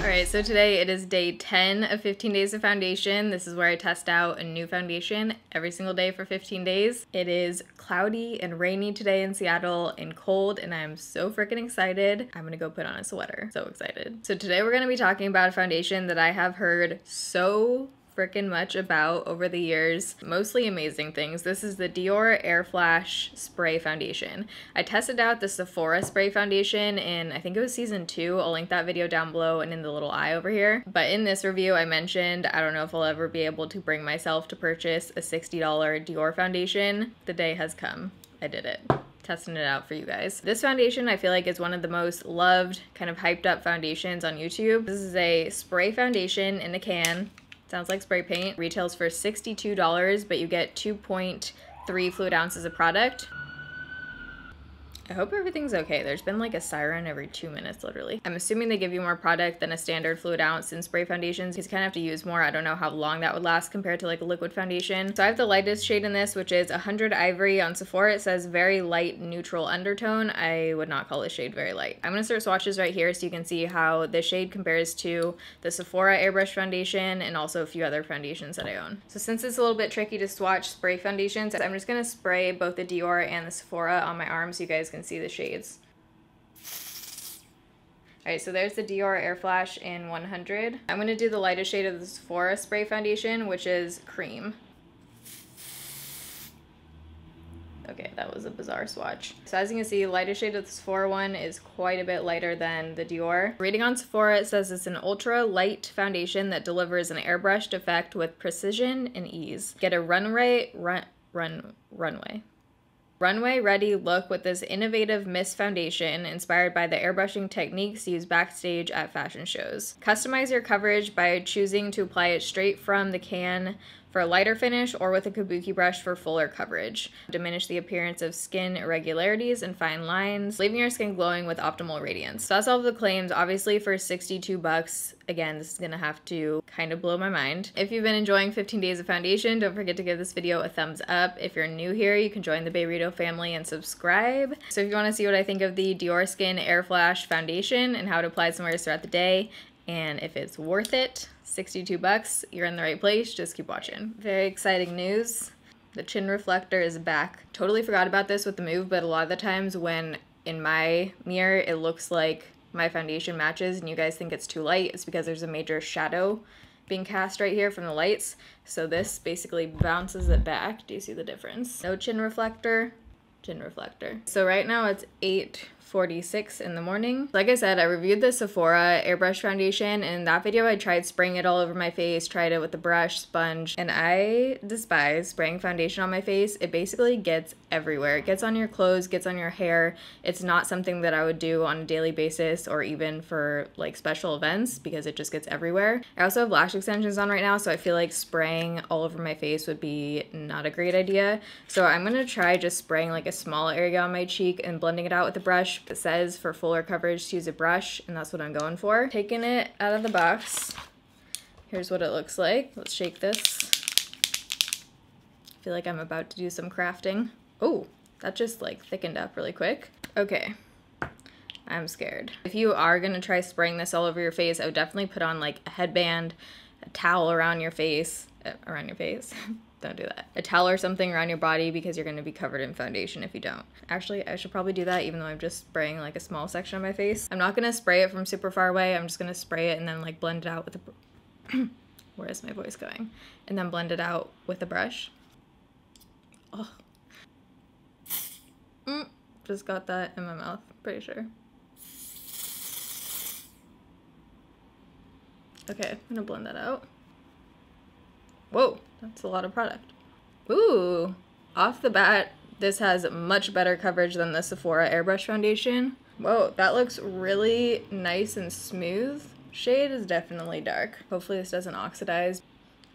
Alright, so today it is day 10 of 15 days of foundation. This is where I test out a new foundation every single day for 15 days. It is cloudy and rainy today in Seattle and cold, and I'm so freaking excited. I'm gonna go put on a sweater. So excited. So today we're gonna be talking about a foundation that I have heard so freaking much about over the years. Mostly amazing things. This is the Dior Air Flash Spray Foundation. I tested out the Sephora Spray Foundation in, I think it was season two. I'll link that video down below and in the little eye over here. But in this review, I mentioned I don't know if I'll ever be able to bring myself to purchase a $60 Dior foundation. The day has come. I did it testing it out for you guys. This foundation I feel like is one of the most loved, kind of hyped up foundations on YouTube. This is a spray foundation in a can. Sounds like spray paint. Retails for $62, but you get 2.3 fluid ounces of product. I hope everything's okay. There's been like a siren every two minutes, literally. I'm assuming they give you more product than a standard fluid ounce in spray foundations. You kind of have to use more. I don't know how long that would last compared to like a liquid foundation. So I have the lightest shade in this, which is 100 Ivory on Sephora. It says very light neutral undertone. I would not call this shade very light. I'm gonna start swatches right here so you can see how the shade compares to the Sephora Airbrush Foundation and also a few other foundations that I own. So since it's a little bit tricky to swatch spray foundations, I'm just gonna spray both the Dior and the Sephora on my arm so you guys can can see the shades. Alright, so there's the Dior Air Flash in 100. I'm to do the lightest shade of the Sephora Spray Foundation, which is Cream. Okay, that was a bizarre swatch. So as you can see, lightest shade of the Sephora one is quite a bit lighter than the Dior. Reading on Sephora, it says it's an ultra light foundation that delivers an airbrushed effect with precision and ease. Get a runway, run, run, runway runway ready look with this innovative mist foundation inspired by the airbrushing techniques used backstage at fashion shows. Customize your coverage by choosing to apply it straight from the can for a lighter finish or with a kabuki brush for fuller coverage. Diminish the appearance of skin irregularities and fine lines, leaving your skin glowing with optimal radiance. So that's all of the claims. Obviously for 62 bucks, again, this is gonna have to kind of blow my mind. If you've been enjoying 15 days of foundation, don't forget to give this video a thumbs up. If you're new here, you can join the Baerrito family and subscribe. So if you wanna see what I think of the Dior Skin Air Flash Foundation and how it applies somewhere throughout the day, and if it's worth it, 62 bucks, you're in the right place. Just keep watching. Very exciting news. The chin reflector is back. Totally forgot about this with the move, but a lot of the times when in my mirror it looks like my foundation matches and you guys think it's too light, it's because there's a major shadow being cast right here from the lights. So this basically bounces it back. Do you see the difference? No chin reflector, chin reflector. So right now it's 8 46 in the morning. Like I said, I reviewed the Sephora airbrush foundation and in that video I tried spraying it all over my face, tried it with a brush, sponge, and I despise spraying foundation on my face. It basically gets everywhere. It gets on your clothes, gets on your hair. It's not something that I would do on a daily basis or even for like special events because it just gets everywhere. I also have lash extensions on right now, so I feel like spraying all over my face would be not a great idea. So I'm gonna try just spraying like a small area on my cheek and blending it out with a brush it says for fuller coverage to use a brush, and that's what I'm going for. Taking it out of the box. Here's what it looks like. Let's shake this. I feel like I'm about to do some crafting. Oh, that just like thickened up really quick. Okay, I'm scared. If you are gonna try spraying this all over your face, I would definitely put on like a headband, a towel around your face, uh, around your face, don't do that. A towel or something around your body because you're to be covered in foundation if you don't. Actually, I should probably do that even though I'm just spraying like a small section of my face. I'm not to spray it from super far away. I'm just to spray it and then like blend it out with a... Where is my voice going? And then blend it out with a brush. Oh. Mm, just got that in my mouth, pretty sure. Okay, I'm gonna blend that out. Whoa, that's a lot of product. Ooh, off the bat, this has much better coverage than the Sephora Airbrush Foundation. Whoa, that looks really nice and smooth. Shade is definitely dark. Hopefully this doesn't oxidize.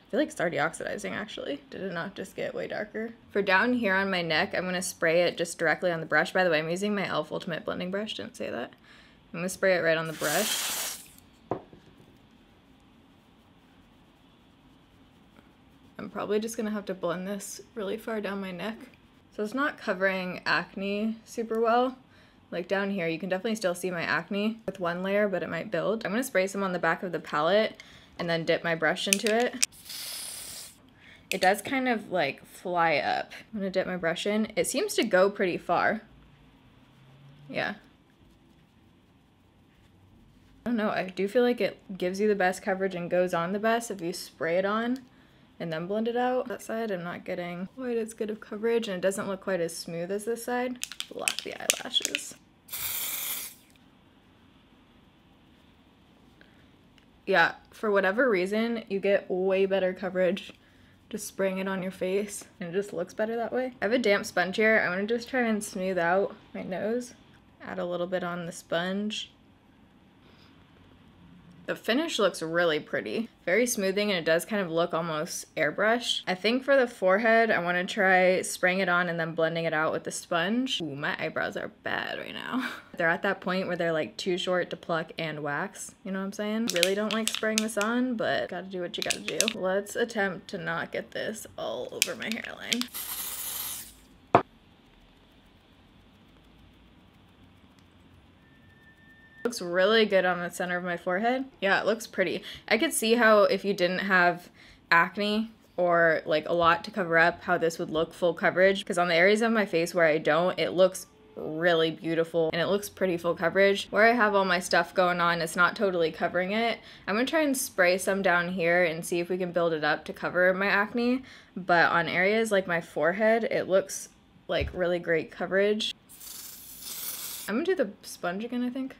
I feel like it's already oxidizing actually. Did it not just get way darker? For down here on my neck, I'm gonna spray it just directly on the brush. By the way, I'm using my e.l.f. Ultimate Blending Brush, didn't say that. I'm gonna spray it right on the brush. Probably just gonna have to blend this really far down my neck. So it's not covering acne super well. Like down here, you can definitely still see my acne with one layer, but it might build. I'm gonna spray some on the back of the palette and then dip my brush into it. It does kind of like fly up. I'm gonna dip my brush in. It seems to go pretty far. Yeah. I don't know, I do feel like it gives you the best coverage and goes on the best if you spray it on and then blend it out. That side I'm not getting quite as good of coverage and it doesn't look quite as smooth as this side. Block the eyelashes. Yeah, for whatever reason, you get way better coverage just spraying it on your face and it just looks better that way. I have a damp sponge here. I'm gonna just try and smooth out my nose. Add a little bit on the sponge the finish looks really pretty. Very smoothing and it does kind of look almost airbrushed. I think for the forehead, I want to try spraying it on and then blending it out with the sponge. Ooh, my eyebrows are bad right now. they're at that point where they're like too short to pluck and wax. You know what I'm saying? Really don't like spraying this on, but gotta do what you gotta do. Let's attempt to not get this all over my hairline. Looks really good on the center of my forehead. Yeah, it looks pretty. I could see how if you didn't have acne or like a lot to cover up, how this would look full coverage. Because on the areas of my face where I don't, it looks really beautiful and it looks pretty full coverage. Where I have all my stuff going on, it's not totally covering it. I'm gonna try and spray some down here and see if we can build it up to cover my acne. But on areas like my forehead, it looks like really great coverage. I'm gonna do the sponge again, I think.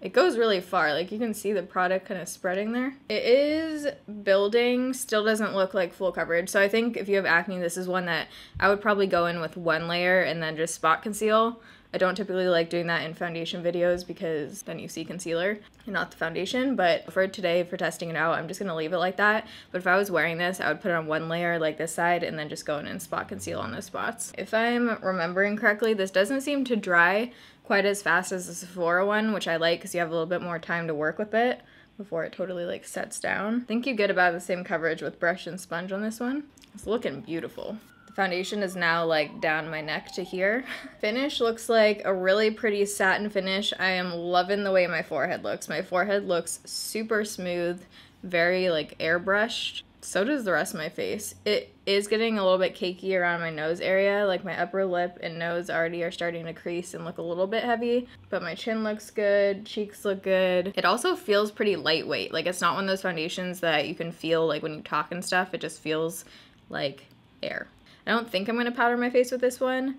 It goes really far, like you can see the product kind of spreading there. It is building, still doesn't look like full coverage. So I think if you have acne, this is one that I would probably go in with one layer and then just spot conceal. I don't typically like doing that in foundation videos because then you see concealer and not the foundation, but for today, for testing it out, I'm just gonna leave it like that. But if I was wearing this, I would put it on one layer like this side and then just go in and spot conceal on those spots. If I'm remembering correctly, this doesn't seem to dry quite as fast as the Sephora one, which I like because you have a little bit more time to work with it before it totally like sets down. I think you get about the same coverage with brush and sponge on this one. It's looking beautiful. Foundation is now like down my neck to here. Finish looks like a really pretty satin finish. I am loving the way my forehead looks. My forehead looks super smooth, very like airbrushed so does the rest of my face. It is getting a little bit cakey around my nose area, like my upper lip and nose already are starting to crease and look a little bit heavy, but my chin looks good, cheeks look good. It also feels pretty lightweight. Like it's not one of those foundations that you can feel like when you talk and stuff, it just feels like air. I don't think I'm going to powder my face with this one,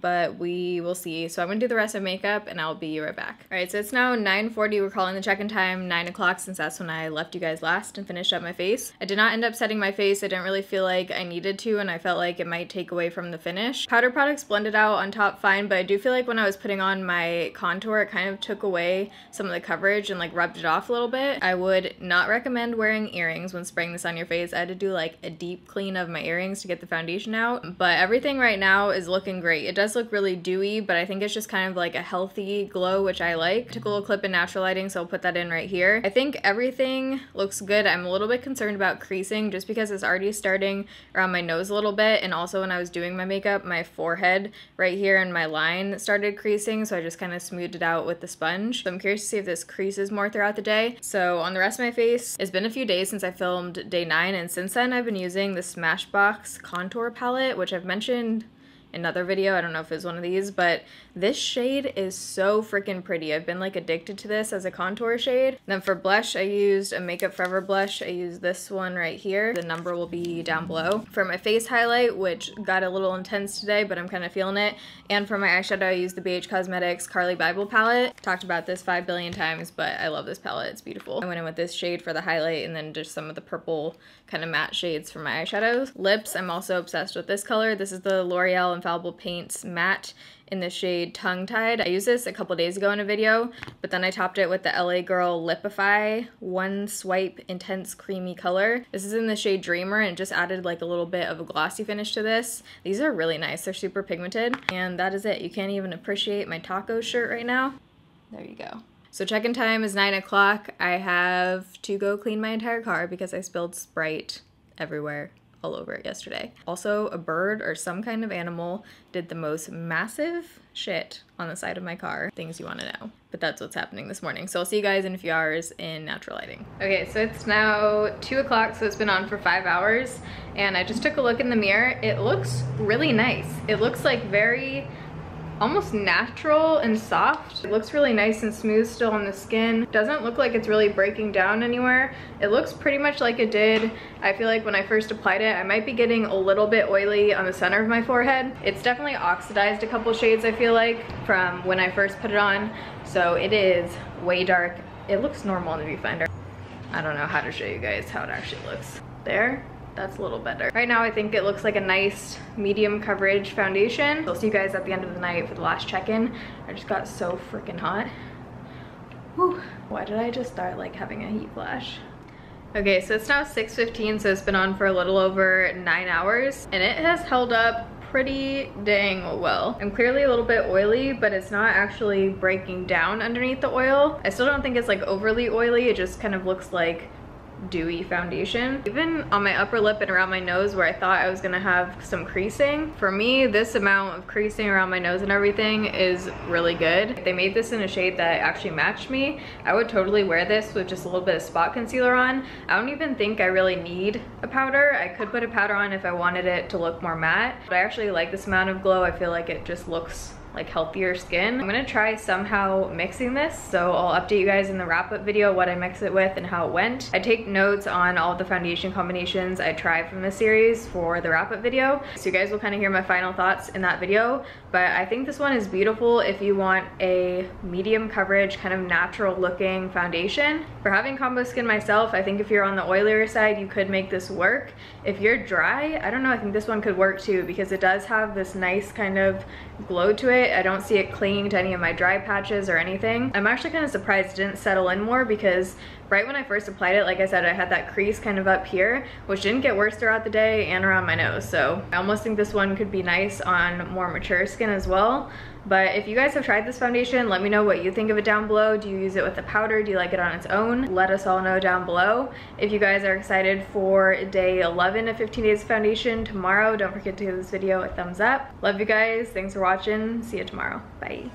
but we will see. So I'm gonna do the rest of makeup and I'll be right back. All right, so it's now 9.40. We're calling the check-in time 9 o'clock since that's when I left you guys last and finished up my face. I did not end up setting my face. I didn't really feel like I needed to and I felt like it might take away from the finish. Powder products blended out on top fine, but I do feel like when I was putting on my contour, it kind of took away some of the coverage and like rubbed it off a little bit. I would not recommend wearing earrings when spraying this on your face. I had to do like a deep clean of my earrings to get the foundation out, but everything right now is looking great. It does look really dewy, but I think it's just kind of like a healthy glow, which I like. Took a little clip in natural lighting, so I'll put that in right here. I think everything looks good. I'm a little bit concerned about creasing just because it's already starting around my nose a little bit. And also when I was doing my makeup, my forehead right here and my line started creasing. So I just kind of smoothed it out with the sponge. So I'm curious to see if this creases more throughout the day. So on the rest of my face, it's been a few days since I filmed day nine. And since then I've been using the Smashbox contour palette, which I've mentioned another video. I don't know if it was one of these, but this shade is so freaking pretty. I've been like addicted to this as a contour shade. And then for blush, I used a Makeup Forever blush. I used this one right here. The number will be down below. For my face highlight, which got a little intense today, but I'm kind of feeling it. And for my eyeshadow, I used the BH Cosmetics Carli Bybel palette. Talked about this five billion times, but I love this palette. It's beautiful. I went in with this shade for the highlight and then just some of the purple kind of matte shades for my eyeshadows. Lips, I'm also obsessed with this color. This is the L'Oreal Infallible Paints matte in the shade Tongue Tied. I used this a couple days ago in a video, but then I topped it with the LA Girl Lipify One Swipe Intense Creamy Color. This is in the shade Dreamer and just added like a little bit of a glossy finish to this. These are really nice. They're super pigmented. And that is it. You can't even appreciate my taco shirt right now. There you go. So check-in time is 9 o'clock. I have to go clean my entire car because I spilled Sprite everywhere all over it yesterday. Also, a bird or some kind of animal did the most massive shit on the side of my car. Things you want to know. But that's what's happening this morning. So I'll see you guys in a few hours in natural lighting. Okay, so it's now 2 o'clock, so it's been on for 5 hours. And I just took a look in the mirror. It looks really nice. It looks like very almost natural and soft. It looks really nice and smooth still on the skin. Doesn't look like it's really breaking down anywhere. It looks pretty much like it did. I feel like when I first applied it, I might be getting a little bit oily on the center of my forehead. It's definitely oxidized a couple shades, I feel like, from when I first put it on. So it is way dark. It looks normal in the viewfinder. I don't know how to show you guys how it actually looks. There, that's a little better. Right now I think it looks like a nice medium coverage foundation. I'll see you guys at the end of the night for the last check-in. I just got so freaking hot. Whew. Why did I just start like having a heat flash? Okay, so it's now 6.15, so it's been on for a little over nine hours, and it has held up pretty dang well. I'm clearly a little bit oily, but it's not actually breaking down underneath the oil. I still don't think it's like overly oily, it just kind of looks like dewy foundation. Even on my upper lip and around my nose where I thought I was gonna have some creasing, for me, this amount of creasing around my nose and everything is really good. If they made this in a shade that actually matched me, I would totally wear this with just a little bit of spot concealer on. I don't even think I really need a powder. I could put a powder on if I wanted it to look more matte, but I actually like this amount of glow. I feel like it just looks like healthier skin. I'm gonna try somehow mixing this, so I'll update you guys in the wrap up video what I mix it with and how it went. I take notes on all the foundation combinations I try from this series for the wrap up video, so you guys will kind of hear my final thoughts in that video, but I think this one is beautiful if you want a medium coverage, kind of natural looking foundation. For having combo skin myself, I think if you're on the oilier side, you could make this work. If you're dry, I don't know, I think this one could work too because it does have this nice kind of glow to it. I don't see it clinging to any of my dry patches or anything. I'm actually kind of surprised it didn't settle in more because right when I first applied it, like I said, I had that crease kind of up here, which didn't get worse throughout the day and around my nose. So I almost think this one could be nice on more mature skin as well. But if you guys have tried this foundation, let me know what you think of it down below. Do you use it with a powder? Do you like it on its own? Let us all know down below. If you guys are excited for day 11 of 15 Days of Foundation tomorrow, don't forget to give this video a thumbs up. Love you guys. Thanks for watching. See you tomorrow. Bye.